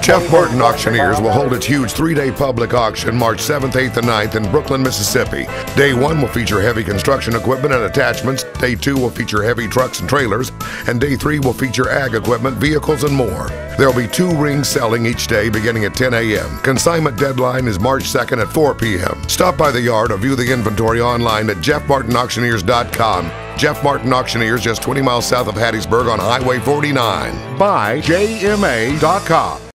Jeff Martin Auctioneers will hold its huge three-day public auction March 7th, 8th, and 9th in Brooklyn, Mississippi. Day one will feature heavy construction equipment and attachments. Day two will feature heavy trucks and trailers. And day three will feature ag equipment, vehicles, and more. There will be two rings selling each day beginning at 10 a.m. Consignment deadline is March 2nd at 4 p.m. Stop by the yard or view the inventory online at jeffmartinauctioneers.com. Jeff Martin Auctioneers, just 20 miles south of Hattiesburg on Highway 49. Buy JMA.com.